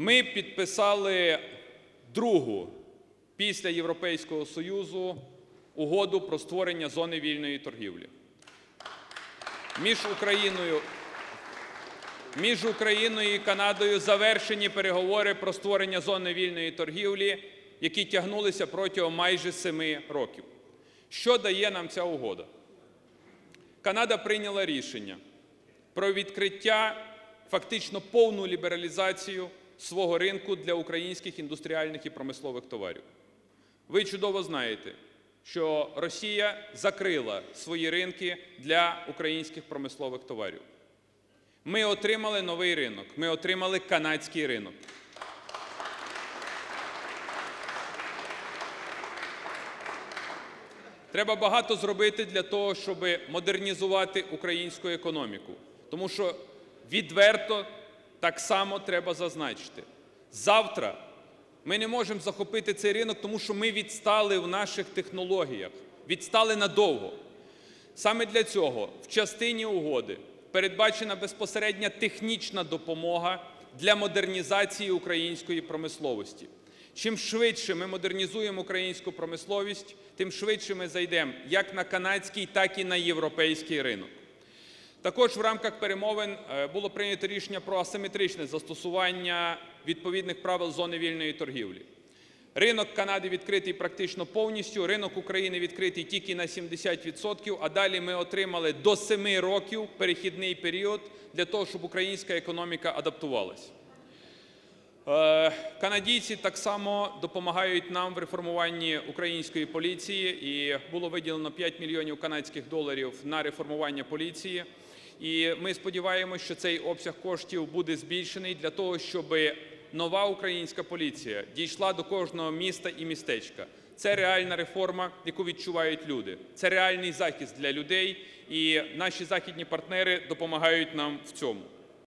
Ми підписали другу після Європейського Союзу угоду про створення зони вільної торгівлі. Між Україною, між Україною і Канадою завершені переговори про створення зони вільної торгівлі, які тягнулися протягом майже семи років. Що дає нам ця угода? Канада прийняла рішення про відкриття, фактично повну лібералізацію свого ринку для українських індустріальних і промислових товарів. Ви чудово знаєте, що Росія закрила свої ринки для українських промислових товарів. Ми отримали новий ринок, ми отримали канадський ринок. Треба багато зробити для того, щоб модернізувати українську економіку. Тому що відверто так само треба зазначити. Завтра ми не можемо захопити цей ринок, тому що ми відстали в наших технологіях, відстали надовго. Саме для цього в частині угоди передбачена безпосередня технічна допомога для модернізації української промисловості. Чим швидше ми модернізуємо українську промисловість, тим швидше ми зайдемо як на канадський, так і на європейський ринок. Також в рамках перемовин е, було прийнято рішення про асиметричне застосування відповідних правил зони вільної торгівлі. Ринок Канади відкритий практично повністю, ринок України відкритий тільки на 70%, а далі ми отримали до 7 років перехідний період для того, щоб українська економіка адаптувалась. Е, Канадійці так само допомагають нам в реформуванні української поліції, і було виділено 5 мільйонів канадських доларів на реформування поліції. І ми сподіваємося, що цей обсяг коштів буде збільшений для того, щоб нова українська поліція дійшла до кожного міста і містечка. Це реальна реформа, яку відчувають люди. Це реальний захист для людей, і наші західні партнери допомагають нам в цьому.